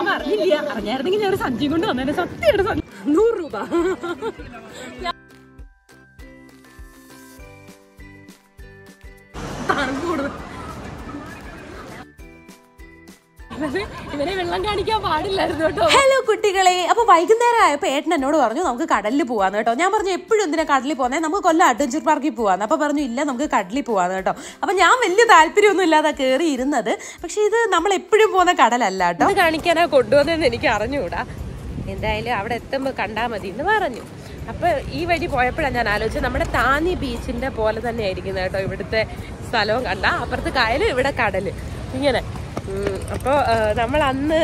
അവൻ അറിഞ്ഞില്ല. അറിഞ്ഞായിരുന്നെങ്കിൽ ഞാൻ ഒരു സഞ്ചി കൊണ്ട് വന്നേ സത്യം നൂറ് രൂപ. വെള്ളം കാണിക്കാൻ പാടില്ലായിരുന്നു കേട്ടോ. ഹലോ കുട്ടികളെ അപ്പൊ വൈകുന്നേരം ആയപ്പോ ഏട്ടൻ എന്നോട് പറഞ്ഞു നമുക്ക് കടലിൽ പോവാന്ന് കേട്ടോ. ഞാൻ പറഞ്ഞു എപ്പോഴും എന്തിനാ കടലിൽ പോകുന്നത് നമുക്ക് കൊല്ലം അഡ്വഞ്ചർ പാർക്കിൽ പോവാന്ന്. അപ്പൊ പറഞ്ഞു ഇല്ല നമുക്ക് കടലിൽ പോവാന്ന് കേട്ടോ. അപ്പൊ ഞാൻ വലിയ താല്പര്യമൊന്നും ഇല്ലാതെ കയറി ഇരുന്നത്. പക്ഷെ ഇത് നമ്മൾ എപ്പോഴും പോകുന്ന കടലല്ല കേട്ടോ. കാണിക്കാനാ കൊണ്ടുവന്നതെന്ന് എനിക്ക് അറിഞ്ഞുകൂടാ. എന്തായാലും അവിടെ എത്തുമ്പോൾ കണ്ടാ മതി എന്ന് പറഞ്ഞു. അപ്പൊ ഈ വഴി പോയപ്പോഴാണ് ഞാൻ ആലോചിച്ചത് നമ്മുടെ താനി ബീച്ചിന്റെ പോലെ തന്നെ ആയിരിക്കുന്നത് കേട്ടോ ഇവിടുത്തെ സ്ഥലവും കണ്ട. അപ്പുറത്ത് കായലും ഇവിടെ കടൽ. ഇങ്ങനെ. അപ്പോൾ നമ്മൾ അന്ന്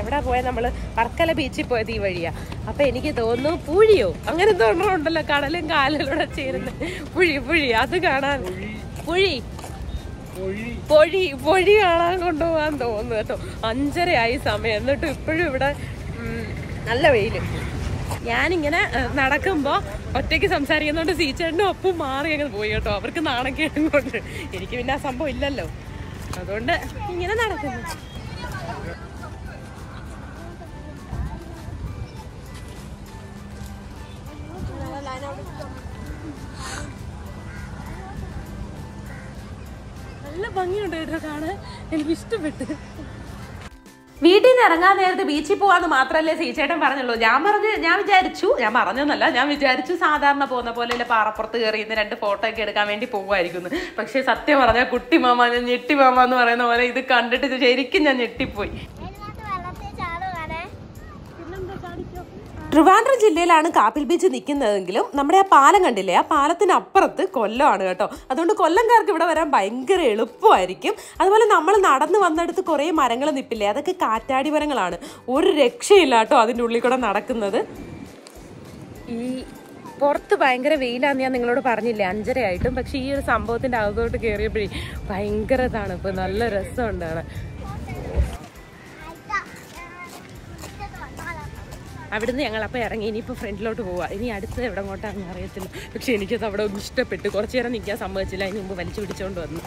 എവിടെ പോയാൽ നമ്മൾ വർക്കല ബീച്ചിൽ പോയത് ഈ വഴിയാ. അപ്പൊ എനിക്ക് തോന്നുന്നു പുഴിയോ? അങ്ങനെ തോന്നുന്നുണ്ടല്ലോ കടലും കാലിലൂടെ ചേരുന്ന. പുഴി പുഴി അത് കാണാൻ. പുഴി. പൊഴി പൊഴി കാണാൻ കൊണ്ടുപോകാൻ തോന്നുന്നു കേട്ടോ. അഞ്ചരയായി സമയം. എന്നിട്ട് ഇപ്പോഴും ഇവിടെ നല്ല വെയിൽ. ഞാനിങ്ങനെ ഏഹ്, നടക്കുമ്പോ ഒറ്റയ്ക്ക് സംസാരിക്കുന്നോണ്ട് സീച്ചേട്ടനും ഒപ്പം മാറി അങ്ങ് പോയി കേട്ടോ. അവർക്ക് നാണക്കേടും കൊണ്ട്. എനിക്ക് പിന്നെ ആ സംഭവം ഇല്ലല്ലോ. അതുകൊണ്ട് ഇങ്ങനെ നടക്കുന്നു. നല്ല ഭംഗിയുണ്ട് കേട്ടോ കാണാൻ. എനിക്ക് ഇഷ്ടപ്പെട്ടു വീട്ടിൽ നിന്ന് ഇറങ്ങാൻ നേരത്തെ ബീച്ചിൽ പോവാന്ന് മാത്രമല്ലേ സീച്ചേട്ടൻ പറഞ്ഞുള്ളൂ. ഞാൻ പറഞ്ഞു ഞാൻ വിചാരിച്ചു ഞാൻ പറഞ്ഞെന്നല്ല ഞാൻ വിചാരിച്ചു സാധാരണ പോകുന്ന പോലെ പാറപ്പുറത്ത് കയറി ഇന്ന് രണ്ട് ഫോട്ടോ ഒക്കെ എടുക്കാൻ വേണ്ടി പോകുമായിരിക്കുന്നു പക്ഷേ സത്യം പറഞ്ഞാൽ കുട്ടി മാമ ഞാൻ ഞെട്ടി മാമ എന്ന് പറയുന്ന പോലെ ഇത് കണ്ടിട്ട് ശരിക്കും ഞാൻ ഞെട്ടിപ്പോയി. ട്രിവാൻഡ്രം ജില്ലയിലാണ് കാപ്പിൽ ബീച്ച് നിൽക്കുന്നതെങ്കിലും നമ്മുടെ ആ പാലം കണ്ടില്ലേ? ആ പാലത്തിനപ്പുറത്ത് കൊല്ലമാണ് കേട്ടോ. അതുകൊണ്ട് കൊല്ലംകാർക്ക് ഇവിടെ വരാൻ ഭയങ്കര എളുപ്പമായിരിക്കും. അതുപോലെ നമ്മൾ നടന്നു വന്നെടുത്ത് കുറേ മരങ്ങൾ നിൽപ്പില്ലേ അതൊക്കെ കാറ്റാടി മരങ്ങളാണ്. ഒരു രക്ഷയില്ല കേട്ടോ അതിന്റെ ഉള്ളിൽ കൂടെ നടക്കുന്നത്. ഈ പുറത്ത് ഭയങ്കര വെയിലാന്ന് ഞാൻ നിങ്ങളോട് പറഞ്ഞില്ലേ? അഞ്ചര ആയിട്ടും പക്ഷേ ഈ ഒരു സംഭവത്തിന്റെ അകത്തോട്ട് കയറിയപ്പോഴേ ഭയങ്കര തണുപ്പ്. നല്ല രസമുണ്ട് അവിടുന്ന് ഞങ്ങൾ അപ്പോൾ ഇറങ്ങി ഇനിയിപ്പോൾ ഫ്രണ്ടിലോട്ട് പോവാം. ഇനി അടുത്ത് എവിടെ കൊണ്ടാണെന്ന് അറിയത്തില്ല. പക്ഷേ എനിക്കത് അവിടെ ഒന്ന് ഇഷ്ടപ്പെട്ടു. കുറച്ച് നേരം നിൽക്കാൻ സമ്മതിച്ചില്ല. അതിന് മുമ്പ് വലിച്ചു പിടിച്ചുകൊണ്ട് വന്നു.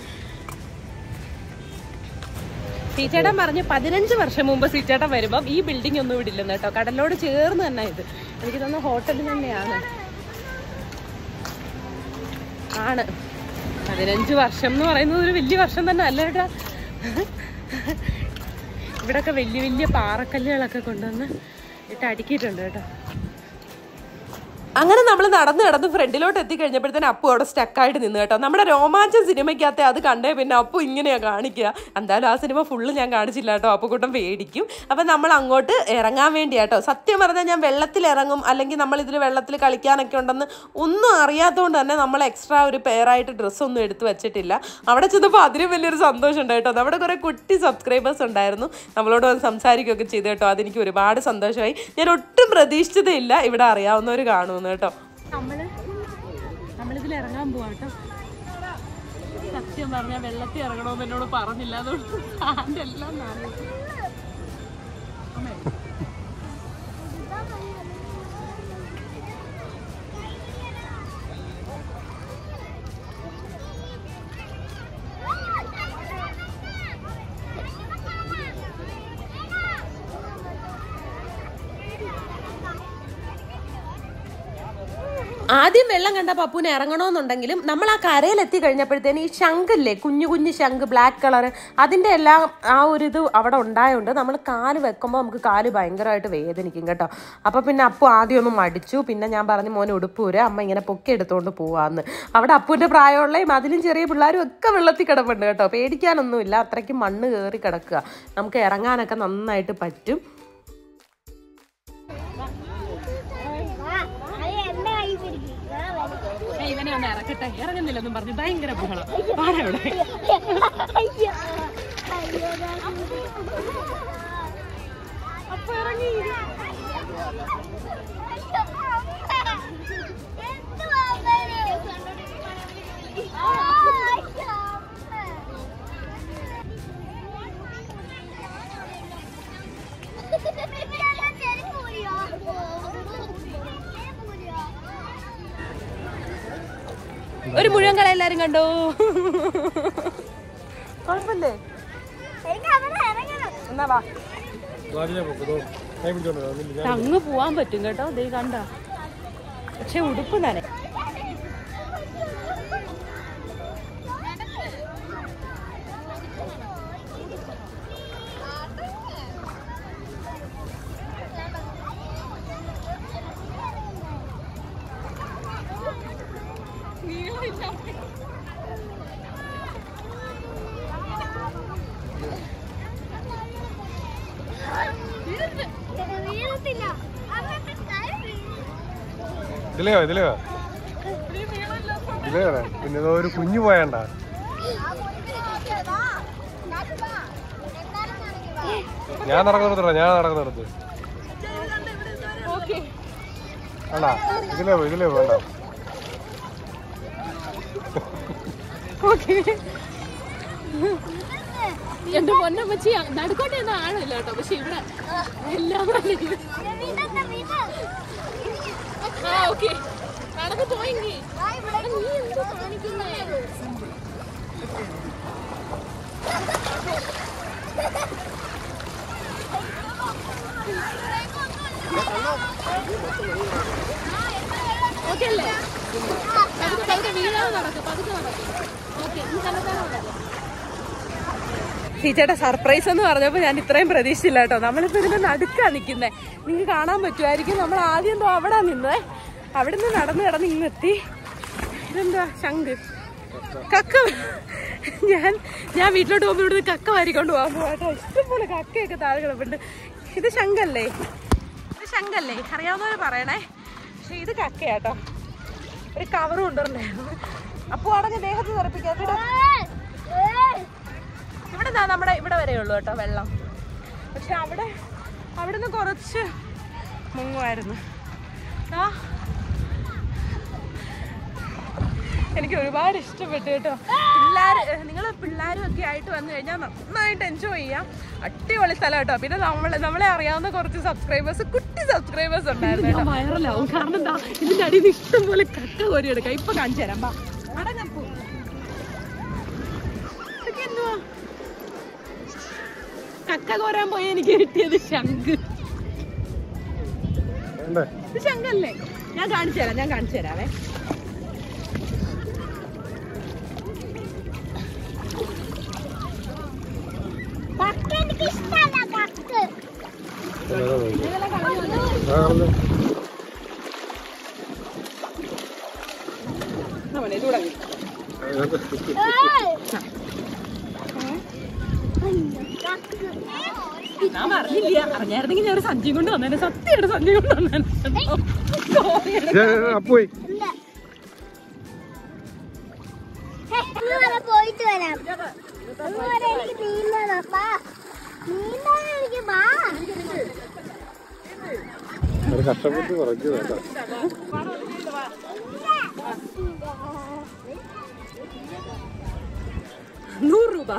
സീച്ചേട്ടൻ പറഞ്ഞ് പതിനഞ്ച് വർഷം മുമ്പ് സീച്ചേട്ടൻ വരുമ്പം ഈ ബിൽഡിംഗ് ഒന്നും വിടില്ലെന്ന് കേട്ടോ. കടലിനോട് ചേർന്ന് തന്നെ ഇത്. എനിക്ക് തോന്നുന്നു ഹോട്ടൽ തന്നെയാണ്. ആണ്. പതിനഞ്ച് വർഷം എന്ന് പറയുന്നത് ഒരു വലിയ വർഷം തന്നെ അല്ല കേട്ടോ ഇവിടൊക്കെ വലിയ വലിയ പാറക്കല്ലുകളൊക്കെ കൊണ്ടുവന്ന് ഇട്ട് അടുക്കിയിട്ടുണ്ട് കേട്ടോ. അങ്ങനെ നമ്മൾ നടന്ന് നടന്ന് ഫ്രണ്ടിലോട്ട് എത്തിക്കഴിഞ്ഞപ്പോഴത്തേന് അപ്പു അവിടെ സ്റ്റക്കായിട്ട് നിന്ന് കേട്ടോ. നമ്മുടെ രോമാഞ്ചം സിനിമയ്ക്കകത്തെ അത് കണ്ടേ പിന്നെ അപ്പു ഇങ്ങനെയാണ് കാണിക്കുക. എന്തായാലും ആ സിനിമ ഫുള്ള് ഞാൻ കാണിച്ചില്ല കേട്ടോ. അപ്പുകൂട്ടം പേടിക്കും. അപ്പം നമ്മൾ അങ്ങോട്ട് ഇറങ്ങാൻ വേണ്ടി കേട്ടോ. സത്യം പറഞ്ഞാൽ ഞാൻ വെള്ളത്തിൽ ഇറങ്ങും. അല്ലെങ്കിൽ നമ്മൾ ഇതിൽ വെള്ളത്തിൽ കളിക്കാനൊക്കെ ഉണ്ടെന്ന് ഒന്നും അറിയാത്തതുകൊണ്ട് തന്നെ നമ്മൾ എക്സ്ട്രാ ഒരു പെയറായിട്ട് ഡ്രസ്സൊന്നും എടുത്ത് വെച്ചിട്ടില്ല. അവിടെ ചെന്നപ്പോൾ അതിനും വലിയൊരു സന്തോഷം ഉണ്ട് കേട്ടോ. നമ്മുടെ കുറേ കുട്ടി സബ്സ്ക്രൈബേഴ്സ് ഉണ്ടായിരുന്നു. നമ്മളോട് വന്ന് സംസാരിക്കുകയൊക്കെ ചെയ്തു കേട്ടോ. അതെനിക്ക് ഒരുപാട് സന്തോഷമായി. ഞാൻ ഒട്ടും പ്രതീക്ഷിച്ചതേ ഇല്ല. ഇവിടെ അറിയാവുന്നവർ കാണുമെന്ന് കേട്ടോ. നമ്മൾ നമ്മളിതിൽ ഇറങ്ങാൻ പോവാ കേട്ടോ. സത്യം പറഞ്ഞാൽ വെള്ളത്തിൽ ഇറങ്ങണമെന്ന് എന്നോട് പറഞ്ഞില്ല. അതുകൊണ്ട് എല്ലാം നനയും. ആദ്യം വെള്ളം കണ്ട പപ്പുവിനെ ഇറങ്ങണമെന്നുണ്ടെങ്കിലും നമ്മൾ ആ കരയിലെത്തി കഴിഞ്ഞപ്പോഴത്തേന് ഈ ശംഖില്ലേ കുഞ്ഞു കുഞ്ഞു ശംഖ് ബ്ലാക്ക് കളർ അതിന്റെ എല്ലാം ആ ഒരു ഇത് അവിടെ ഉണ്ടായതുകൊണ്ട് നമ്മൾ കാൽ വെക്കുമ്പോൾ നമുക്ക് കാൽ ഭയങ്കരമായിട്ട് വേദനിക്കും കേട്ടോ. അപ്പോൾ പിന്നെ അപ്പു ആദ്യം ഒന്ന് മടിച്ചു. പിന്നെ ഞാൻ പറഞ്ഞു മോനെ ഉടുപ്പൂര്. അമ്മ ഇങ്ങനെ പൊക്കി എടുത്തുകൊണ്ട് പോവാന്ന്. അവിടെ അപ്പുവിന്റെ പ്രായമുള്ളയും അതിലും ചെറിയ പിള്ളേരും ഒക്കെ വെള്ളത്തിൽ കിടപ്പുണ്ട് കേട്ടോ. പേടിക്കാനൊന്നുമില്ല. അത്രയ്ക്ക് മണ്ണ് കയറി കിടക്കുക. നമുക്ക് ഇറങ്ങാനൊക്കെ നന്നായിട്ട് പറ്റും. അവനെ ഒന്ന് ഇറക്കട്ടെ? ഇറങ്ങുന്നില്ലെന്നും പറഞ്ഞ് ഭയങ്കര ബഹളം. പാടവിടെ അപ്പൊ ഇറങ്ങി. എന്തുവാ ഒരു മുഴുവൻ കള എല്ലാരും കണ്ടോ? കുഴപ്പമില്ലേ? എന്നാ വാ, അങ്ങ് പോവാൻ പറ്റും കേട്ടോ. ദൈ കണ്ട. പക്ഷെ ഉടുപ്പ് നന ഇതിലേ ഇതിലേ. ഇതിലേ. പിന്നെ ഒരു കുഞ്ഞു പോയണ്ട ഞാൻ നടക്കുന്നിടത്തോ ഞാൻ നടക്കുന്നിടത്ത് അല്ല ഇതിലേ പോ ഇതിലേ പോ, വേണ്ട എന്റെ പൊന്നമ്മച്ചി നടുക്കോട്ടെ ആഴമില്ല കേട്ടോ പക്ഷെ ഇവിടെ എല്ലാം കൂടെ ഇങ്ങനെ. ആ ഓക്കെ നടന്നു പോയെങ്കിൽ നീ എന്ത് കാണിക്കുന്നേ ഓക്കെ അല്ലേ പതുക്കെ പതുക്കെ ടീച്ചറുടെ സർപ്രൈസ് എന്ന് പറഞ്ഞപ്പോൾ ഞാൻ ഇത്രയും പ്രതീക്ഷിച്ചില്ല കേട്ടോ. നമ്മളിപ്പോൾ ഇതിന്റെ നടുക്കാണ് നിൽക്കുന്നത് നിങ്ങൾക്ക് കാണാൻ പറ്റുമായിരിക്കും. നമ്മൾ ആദ്യം എന്തോ അവിടെ നിന്നേ. അവിടെ നിന്ന് നടന്ന് കിടന്ന് ഇങ്ങെത്തി. ഇതെന്താ? ശംഖ്. കക്ക. ഞാൻ ഞാൻ വീട്ടിലോട്ട് പോകുമ്പോൾ ഇവിടുന്ന് കക്ക വാരിക്കൊണ്ട് പോകാൻ പോകാട്ടോ ഇഷ്ടംപോലെ കക്കയൊക്കെ താഴെ കിടപ്പുണ്ട്. ഇത് ശംഖല്ലേ? ഇത് ശംഖല്ലേ? അറിയാവുന്നവർ പറയണേ. പക്ഷെ ഇത് കക്കയാട്ടോ ഒരു കവറും കൊണ്ടുവരണ്ടായിരുന്നു അപ്പോൾ അടങ്ങ് ദേഹത്ത് തെറപ്പിക്കാം. ഇവിടെ നമ്മുടെ ഇവിടെ വരെ ഉള്ളൂ കേട്ടോ വെള്ളം. പക്ഷെ അവിടെ അവിടെ നിന്ന് കുറച്ച് മുങ്ങുമായിരുന്നു. ആ എനിക്ക് ഒരുപാട് ഇഷ്ടപ്പെട്ടു കേട്ടോ. പിള്ളേർ നിങ്ങൾ പിള്ളേരും ഒക്കെ ആയിട്ട് വന്നു കഴിഞ്ഞാൽ നന്നായിട്ട് എൻജോയ് ചെയ്യാം. അടിപൊളി സ്ഥലം കേട്ടോ. പിന്നെ നമ്മൾ നമ്മളെ അറിയാവുന്ന കുറച്ച് സബ്സ്ക്രൈബേഴ്സ് കുട്ടി സബ്സ്ക്രൈബേഴ്സ് ഉണ്ടായിരുന്നു വയറലാവും വൈറലാവും. കാരണം എന്താ ഇതിന്റെ അടിയിൽ ഇഷ്ടം പോലെ കക്ക കോരി എടുക്കാം. ഇപ്പൊ കാണിച്ചു തരാം. എന്തുവാ? കക്ക കോരാൻ പോയി എനിക്ക് കിട്ടിയത് ശംഖ്. ഇത് ശംഖല്ലേ? ഞാൻ കാണിച്ചു തരാം ഞാൻ കാണിച്ചു തരാവേ. ഇതുടങ്ങി നമ്മളെ ഞാൻ പറഞ്ഞില്ല. അറിഞ്ഞായിരുന്നെങ്കിൽ ഞാൻ ഒരു സഞ്ചി കൊണ്ട് വന്നേനെ. സത്യമായിട്ട് സഞ്ചി കൊണ്ട് വന്നേനെ. അപ്പോയി പോയിട്ട് വരാം. എനിക്ക് നീന്തണപ്പാ നീന്താൻ എനിക്ക് വാ. ഒരു കഷ്ടപ്പെട്ട് കുറയ്ക്കുക കേട്ടോ. നൂറ് രൂപ.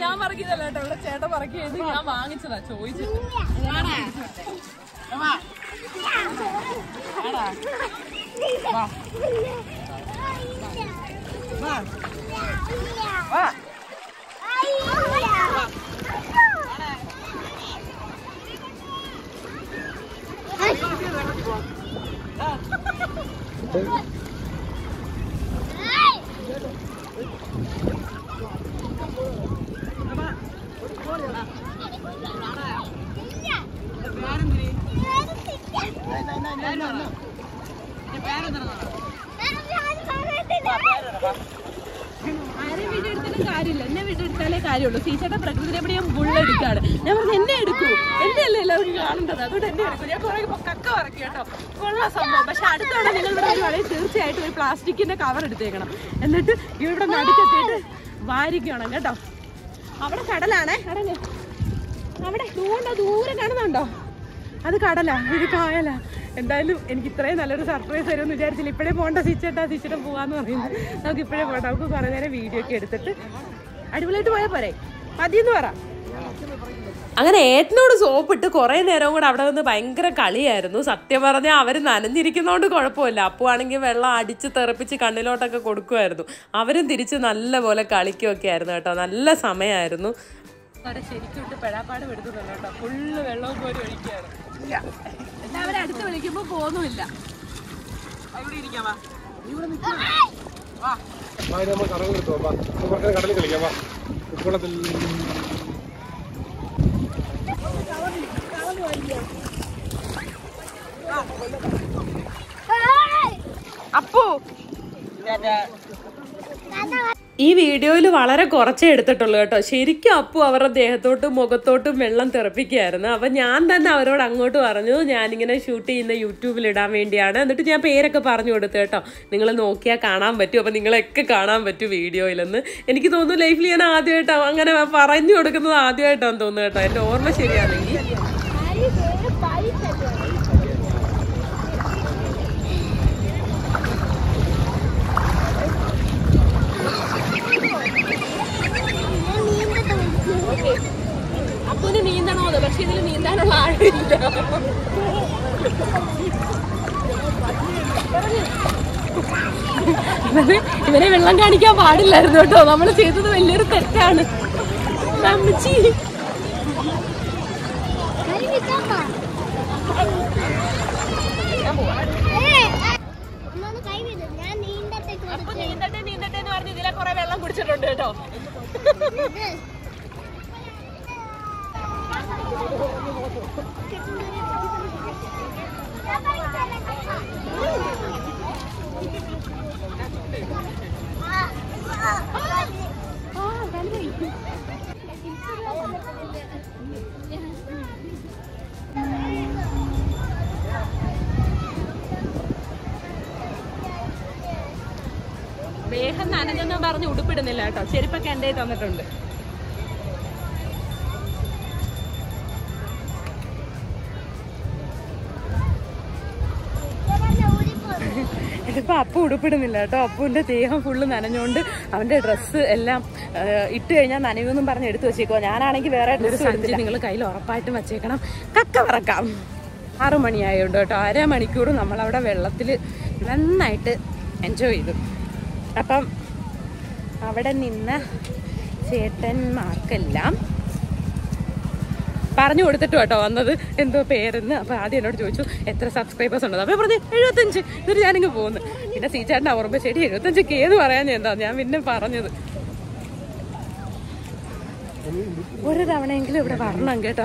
ഞാൻ പറക്കിയതല്ല കേട്ടോ ഇവിടെ ചേട്ടൻ പറക്കിയത് ഞാൻ വാങ്ങിച്ചതാ ചോദിച്ചിട്ട്. വാ. ആരെയും വീഡിയോ എടുത്താലും കാര്യമില്ല. എന്നെ വീഡിയോ എടുത്താലേ കാര്യമുള്ളൂ. സീച്ചയുടെ പ്രകൃതിനെ പടി ഞാൻ ബുള്ളെടുക്കാണ് ഞാൻ പറഞ്ഞു എന്നെ എടുക്കൂ. എന്നെ അല്ലേ കാണേണ്ടത് അതുകൊണ്ട് എന്നെ എടുക്കും. ഞാൻ കുറെ കക്ക പറക്കി കേട്ടോ. കൊള്ളാം സംഭവം. പക്ഷെ അടുത്തവിടെ നിങ്ങൾ ഇവിടെ വരുവാണെങ്കിൽ തീർച്ചയായിട്ടും ഒരു പ്ലാസ്റ്റിക്കിന്റെ കവർ എടുത്തേക്കണം. എന്നിട്ട് ഇവിടെ നടുക്കെത്തിയിട്ട് വാരിക്കണം കേട്ടോ. അവിടെ കടലാണേ. അടങ്ങ് അവിടെ ദൂണ്ട ദൂരെ കാണുന്നുണ്ടോ? അത് കടലാ. ഇത് കായലാ. എന്തായാലും എനിക്ക് ഇത്രയും നല്ലൊരു സർപ്രൈസ് തരുമെന്ന് വിചാരിച്ചില്ല. ഇപ്പോഴേ പോകേണ്ട സിച്ചേട്ടാ സിച്ചേട്ടൻ പോവാന്ന് പറയുന്നത് നമുക്ക് ഇപ്പോഴേ പോകണ്ട. നമുക്ക് കുറേ നേരം വീഡിയോ ഒക്കെ എടുത്തിട്ട് അടിപൊളിയായിട്ട് പോയാൽ പോരെ. മതിയെന്ന് പറ. അങ്ങനെ ഏട്ടനോട് സോപ്പിട്ട് കുറേ നേരവും കൂടെ അവിടെ നിന്ന് ഭയങ്കര കളിയായിരുന്നു. സത്യം പറഞ്ഞാൽ അവർ നനഞ്ഞിരിക്കുന്നതുകൊണ്ട് കുഴപ്പമില്ല. അപ്പു ആണെങ്കിൽ വെള്ളം അടിച്ച് തെറിപ്പിച്ച് കണ്ണിലോട്ടൊക്കെ കൊടുക്കുമായിരുന്നു അവരും തിരിച്ച് നല്ല പോലെ കളിക്കുകയൊക്കെ ആയിരുന്നു കേട്ടോ. നല്ല സമയമായിരുന്നു ശരിക്കും പെടാപ്പാട് പെടുത്തുന്നുണ്ട് കേട്ടോ. ഫുള്ള് വെള്ളവും കോരി ഒഴിക്കുകയാണ് എന്നിട്ട് അവരെ അടുത്ത് വിളിക്കുമ്പോൾ പോന്നുമില്ല കടലിൽ കളിക്കാം വാ. ഉപ്പുളത്തിൽ അപ്പു. ഈ വീഡിയോയിൽ വളരെ കുറച്ചേ എടുത്തിട്ടുള്ളൂ കേട്ടോ. ശരിക്കും അപ്പു അവരുടെ ദേഹത്തോട്ടും മുഖത്തോട്ടും വെള്ളം തിറപ്പിക്കുകയായിരുന്നു. അപ്പം ഞാൻ തന്നെ അവരോട് അങ്ങോട്ട് പറഞ്ഞു ഞാനിങ്ങനെ ഷൂട്ട് ചെയ്യുന്ന യൂട്യൂബിൽ ഇടാൻ വേണ്ടിയാണ്. എന്നിട്ട് ഞാൻ പേരൊക്കെ പറഞ്ഞു കൊടുത്തു കേട്ടോ. നിങ്ങൾ നോക്കിയാൽ കാണാൻ പറ്റും. അപ്പം നിങ്ങളൊക്കെ കാണാൻ പറ്റും വീഡിയോയിലെന്ന്. എനിക്ക് തോന്നുന്നു ലൈഫിൽ ഞാൻ ആദ്യമായിട്ടാണ് അങ്ങനെ പറഞ്ഞു കൊടുക്കുന്നത് ആദ്യമായിട്ടാണ് തോന്നുന്നു കേട്ടോ. എന്റെ ഓർമ്മ ശരിയാണെങ്കിൽ വെള്ളം കാണിക്കാൻ പാടില്ലായിരുന്നു കേട്ടോ. നമ്മൾ ചെയ്തത് വലിയൊരു തെറ്റാണ്. അമ്മച്ചി. നീന്തട്ടെ നീന്തട്ടെ എന്ന് പറഞ്ഞ് ഇതിലെ കുറെ വെള്ളം കുടിച്ചിട്ടുണ്ട് കേട്ടോ. ദേഹം നനഞ്ഞൊന്നും പറഞ്ഞ് ഉടുപ്പിടുന്നില്ല കേട്ടോ. ചെരുപ്പൊക്കെ എന്റെ തന്നിട്ടുണ്ട്. ഇതിപ്പോ അപ്പു ഉടുപ്പിടുന്നില്ല കേട്ടോ. അപ്പുവിന്റെ ദേഹം ഫുള്ള് നനഞ്ഞുകൊണ്ട് അവന്റെ ഡ്രസ്സ് എല്ലാം ഇട്ട് കഴിഞ്ഞാൽ നനയുമെന്നും പറഞ്ഞ് എടുത്തു വെച്ചേക്കോ ഞാനാണെങ്കിൽ വേറെ ഡ്രസ്സ് എടുത്തില്ല നിങ്ങൾ കയ്യിൽ ഉറപ്പായിട്ടും വെച്ചേക്കണം. കക്ക പറക്കാം. ആറു മണിയായോണ്ട് കേട്ടോ. അര മണിക്കൂർ നമ്മളവിടെ വെള്ളത്തിൽ നന്നായിട്ട് എൻജോയ് ചെയ്തു. അപ്പം അവിടെ നിന്ന് ചേട്ടന്മാർക്കെല്ലാം പറഞ്ഞു കൊടുത്തിട്ട് കേട്ടോ വന്നത്. എന്തോ പേരെന്ന്. അപ്പൊ ആദ്യം എന്നോട് ചോദിച്ചു എത്ര സബ്സ്ക്രൈബേഴ്സ് ഉണ്ടോ അപ്പൊ പറഞ്ഞു എഴുപത്തഞ്ച്. എന്നിട്ട് ഞാനിങ്ങ് പോകുന്നു പിന്നെ സീച്ചാട്ടിന്റെ ഓർമ്മ ശരി എഴുപത്തഞ്ച് കേന്ന് പറയാൻ എന്താ? ഞാൻ പിന്നെ പറഞ്ഞത്. ഒരു തവണയെങ്കിലും ഇവിടെ വരണം കേട്ടോ.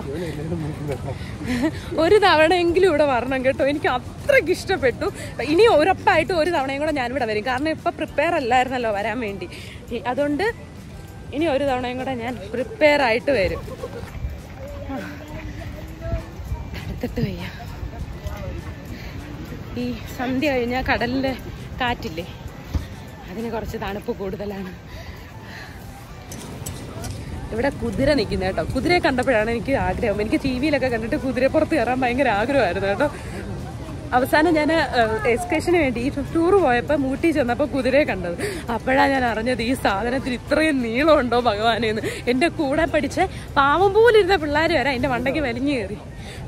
ഒരു തവണയെങ്കിലും ഇവിടെ വരണം കേട്ടോ. എനിക്ക് അത്രയ്ക്ക് ഇഷ്ടപ്പെട്ടു. ഇനി ഉറപ്പായിട്ടും ഒരു തവണയും കൂടെ ഞാനിവിടെ വരും. കാരണം ഇപ്പൊ പ്രിപ്പയർ അല്ലായിരുന്നല്ലോ വരാൻ വേണ്ടി. അതുകൊണ്ട് ഇനി ഒരു തവണയും കൂടെ ഞാൻ പ്രിപ്പയർ ആയിട്ട് വരും. വയ്യ. ഈ സന്ധ്യ കഴിഞ്ഞാൽ കടലിലെ കാറ്റില്ലേ? അതിന് കുറച്ച് തണുപ്പ് കൂടുതലാണ്. ഇവിടെ കുതിര നിൽക്കുന്നത് കേട്ടോ. കുതിരയെ കണ്ടപ്പോഴാണ് എനിക്ക് ആഗ്രഹം. എനിക്ക് ടി വിയിലൊക്കെ കണ്ടിട്ട് കുതിരപ്പുറത്ത് കയറാൻ ഭയങ്കര ആഗ്രഹമായിരുന്നു കേട്ടോ. അവസാനം ഞാൻ എക്സ്കേഷന് വേണ്ടി ഈ ടൂർ പോയപ്പോൾ മൂട്ടി ചെന്നപ്പോൾ കുതിരയെ കണ്ടത്. അപ്പോഴാണ് ഞാൻ അറിഞ്ഞത് ഈ സാധനത്തിന് ഇത്രയും നീളമുണ്ടോ ഭഗവാനെന്ന് എന്റെ കൂടെ പഠിച്ച പാവം പോലിരുന്ന പിള്ളേർ വരെ എന്റെ വണ്ടയ്ക്ക് വലിഞ്ഞു കയറി.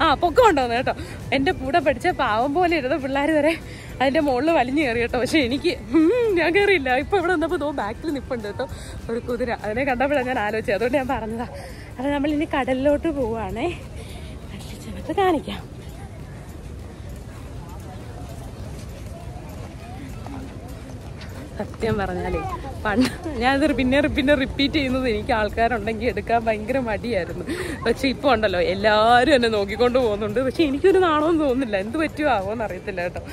ആ പൊക്കം ഉണ്ടോന്ന് കേട്ടോ. എന്റെ കൂടെ പഠിച്ച പാവം പോലെ ഇരുന്ന പിള്ളേർ വരെ അതിന്റെ മുകളിൽ വലിഞ്ഞു കയറി കേട്ടോ. പക്ഷെ എനിക്ക് ഞാൻ കയറിയില്ല. ഇപ്പോൾ ഇവിടെ വന്നപ്പോൾ തോ ബാക്കിൽ നിൽപ്പുണ്ട് കേട്ടോ. ഒരു കുതിര. അതിനെ കണ്ടപ്പോഴാണ് ഞാൻ ആലോചിച്ചത്. അതുകൊണ്ട് ഞാൻ പറഞ്ഞതാണ് അത് നമ്മളിനി കടലിലോട്ട് പോവുകയാണേ. കടലിൽ ചെന്നിട്ട് കാണിക്കാം. സത്യം പറഞ്ഞാലേ. പണ്ട് ഞാനത് പിന്നെ പിന്നെ റിപ്പീറ്റ് ചെയ്യുന്നത് എനിക്ക് ആൾക്കാരുണ്ടെങ്കിൽ എടുക്കാൻ ഭയങ്കര മടിയായിരുന്നു. പക്ഷെ ഇപ്പോൾ ഉണ്ടല്ലോ എല്ലാവരും എന്നെ നോക്കിക്കൊണ്ട് പോകുന്നുണ്ട്. പക്ഷെ എനിക്കൊരു നാണവും തോന്നുന്നില്ല. എന്ത് പറ്റുമോ ആവോന്ന് അറിയത്തില്ല കേട്ടോ.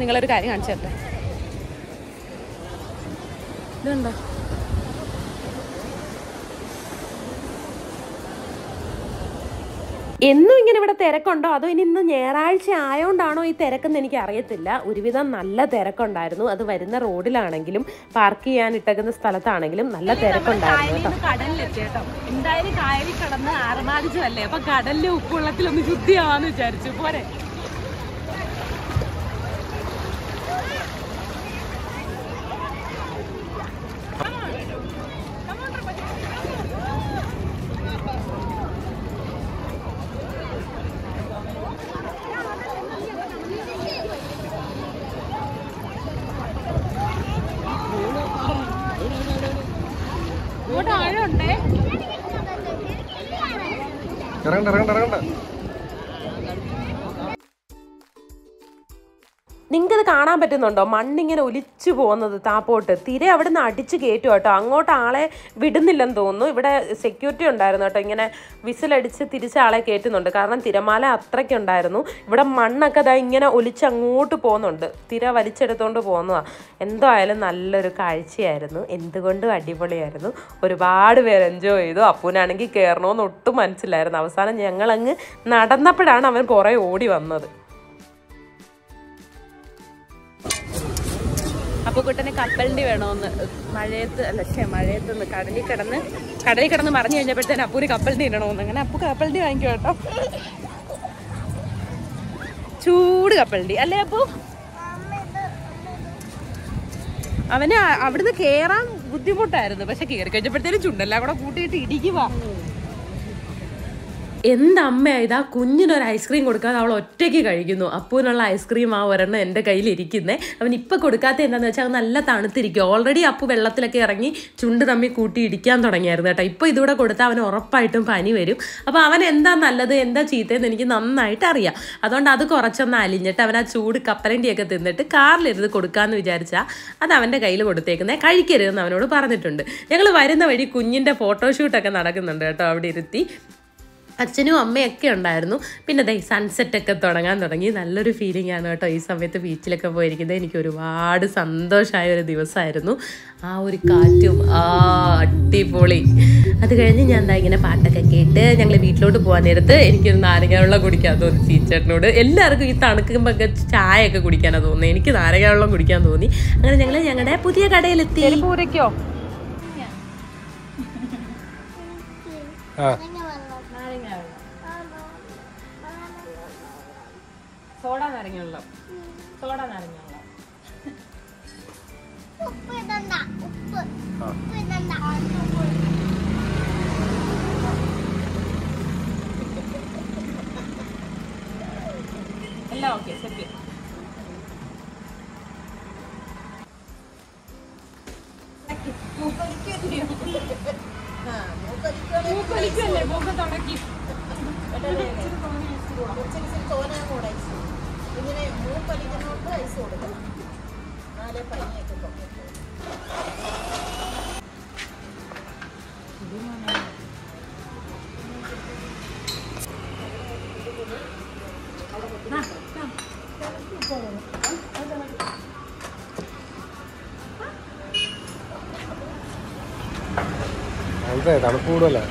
നിങ്ങളൊരു കാര്യം കാണിച്ചു തരട്ടെ? ഇതുണ്ടോ എന്നും ഇങ്ങനെ ഇവിടെ തിരക്കുണ്ടോ? അതോ ഇനി ഇന്ന് ഞായറാഴ്ച ആയതുകൊണ്ടാണോ ഈ തിരക്കെന്ന് എനിക്ക് അറിയത്തില്ല ഒരുവിധം നല്ല തിരക്കുണ്ടായിരുന്നു. അത് വരുന്ന റോഡിലാണെങ്കിലും പാർക്ക് ചെയ്യാൻ ഇട്ടേക്കുന്ന സ്ഥലത്താണെങ്കിലും നല്ല തിരക്കുണ്ടായിരുന്നു എന്തായാലും കായലിൽ കടന്ന് ആർമാദിച്ചതല്ലേ അപ്പൊ കടലിലെ ഉപ്പുള്ളത്തിലൊന്ന് ശുദ്ധിയാവാന്ന് വിചാരിച്ചു. പോരെ. ഇറങ്ങണ്ട ഇറങ്ങണ്ട ഇറങ്ങണ്ട. കാണാൻ പറ്റുന്നുണ്ടോ? മണ്ണിങ്ങനെ ഒലിച്ചു പോകുന്നത് താപ്പോട്ട്. തിരെ അവിടെ നിന്ന് അടിച്ച് കയറ്റും കേട്ടോ. അങ്ങോട്ട് ആളെ വിടുന്നില്ലെന്ന് തോന്നുന്നു. ഇവിടെ സെക്യൂരിറ്റി ഉണ്ടായിരുന്നു കേട്ടോ. ഇങ്ങനെ വിസിലടിച്ച് തിരിച്ച് ആളെ കയറ്റുന്നുണ്ട്. കാരണം തിരമാല അത്രയ്ക്ക് ഉണ്ടായിരുന്നു ഇവിടെ മണ്ണൊക്കെ ദാ ഇങ്ങനെ ഒലിച്ച് അങ്ങോട്ട് പോകുന്നുണ്ട്. തിര വലിച്ചെടുത്തോണ്ട് പോകുന്നതാണ് എന്തോ ആയാലും നല്ലൊരു കാഴ്ചയായിരുന്നു. എന്തുകൊണ്ടും അടിപൊളിയായിരുന്നു. ഒരുപാട് പേര് എൻജോയ് ചെയ്തു. അപ്പൂനാണെങ്കിൽ കയറണമെന്ന് ഒട്ടും മനസ്സിലായിരുന്നു. അവസാനം ഞങ്ങളങ്ങ് നടന്നപ്പോഴാണ് അവൻ കുറേ ഓടി വന്നത്. അപ്പൊ കപ്പലിന്റെ വേണമെന്ന് മഴയത്ത് അല്ല ശേ മഴയത്ത് നിന്ന് കടലിൽ കിടന്ന് കടലിൽ കിടന്ന് മറിഞ്ഞു കഴിഞ്ഞപ്പോഴത്തേന് അപ്പൂര് കപ്പലിന്റെ ഇടണമെന്ന് അങ്ങനെ അപ്പു കപ്പലിന്റെ വാങ്ങിക്കും കേട്ടോ. ചൂട് കപ്പലിന്റെ. അല്ലേ അപ്പു? അവന് അവിടുന്ന് കേറാൻ ബുദ്ധിമുട്ടായിരുന്നു. പക്ഷെ കേറി കഴിഞ്ഞപ്പോഴത്തേനും ചുണ്ടെല്ലാം കൂടെ കൂട്ടിയിട്ട് ഇടിക്കുവാ. എന്തമ്മ ആ കുഞ്ഞിനൊരു ഐസ്ക്രീം കൊടുക്കാതെ അവൾ ഒറ്റയ്ക്ക് കഴിക്കുന്നു. അപ്പൂനുള്ള ഐസ്ക്രീം ആ ഒരെണ്ണം എന്റെ കയ്യിൽ ഇരിക്കുന്നേ അവൻ ഇപ്പം കൊടുക്കാത്ത എന്താണെന്ന് വെച്ചാൽ നല്ല തണുത്തിരിക്കും ഓൾറെഡി അപ്പു വെള്ളത്തിലൊക്കെ ഇറങ്ങി ചുണ്ട് തമ്മി കൂട്ടി ഇടിക്കാൻ തുടങ്ങിയായിരുന്നു കേട്ടോ. ഇപ്പോൾ ഇതുകൂടെ കൊടുത്താൽ അവന് ഉറപ്പായിട്ടും പനി വരും. അപ്പോൾ അവൻ എന്താ നല്ലത് എന്താ ചീത്തയെന്ന് എനിക്ക് നന്നായിട്ട് അറിയാം. അതുകൊണ്ട് അത് കുറച്ചൊന്ന് അലിഞ്ഞിട്ട് അവൻ ആ ചൂട് കപ്പലണ്ടിയൊക്കെ തിന്നിട്ട് കാറിലിരുന്ന് കൊടുക്കാമെന്ന് വിചാരിച്ചാൽ അത് അവന്റെ കയ്യിൽ കൊടുത്തേക്കുന്നത് കഴിക്കരുതെന്ന് അവനോട് പറഞ്ഞിട്ടുണ്ട്. ഞങ്ങൾ വരുന്ന വഴി കുഞ്ഞിന്റെ ഫോട്ടോഷൂട്ടൊക്കെ നടക്കുന്നുണ്ട് കേട്ടോ അവിടെ ഇരുത്തി. അച്ഛനും അമ്മയൊക്കെ ഉണ്ടായിരുന്നു. പിന്നെ ദേ സൺസെറ്റൊക്കെ തുടങ്ങാൻ തുടങ്ങി. നല്ലൊരു ഫീലിംഗ് ആണ് കേട്ടോ ഈ സമയത്ത് ബീച്ചിലൊക്കെ പോയിരിക്കുന്നത്. എനിക്ക് ഒരുപാട് സന്തോഷമായ ഒരു ദിവസമായിരുന്നു. ആ ഒരു കാറ്റും ആ അടിപൊളി. അത് കഴിഞ്ഞ് ഞാൻ എന്താ ഇങ്ങനെ പാട്ടൊക്കെ കേട്ട് ഞങ്ങൾ വീട്ടിലോട്ട് പോകാൻ നേരത്ത് എനിക്കൊരു നാരങ്ങ വെള്ളം കുടിക്കാൻ തോന്നി ചീച്ചേട്ടനോട് എല്ലാവർക്കും ഈ തണുക്കുമ്പോൾ ചായ ഒക്കെ കുടിക്കാനാണ് തോന്നുന്നത് എനിക്ക് നാരങ്ങ വെള്ളം കുടിക്കാൻ തോന്നി. അങ്ങനെ ഞങ്ങൾ ഞങ്ങളുടെ പുതിയ കടയിലെത്തി. പൂരയ്ക്കോ? ആ. സോഡ നാരങ്ങ വെള്ളം സോഡ നാരങ്ങ തണുപ്പ് കൂടുതലേ